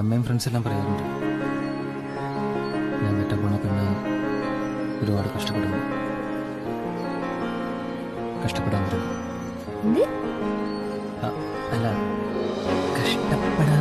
അമ്മയും ഫ്രണ്ട്സ് എല്ലാം പറയാറുണ്ട്. ഞാൻ കെട്ട പോണ പെണ്ണ് ഒരുപാട് കഷ്ടപ്പെടുന്നു. കഷ്ടപ്പെടാൻ അല്ല കഷ്ടപ്പെടാൻ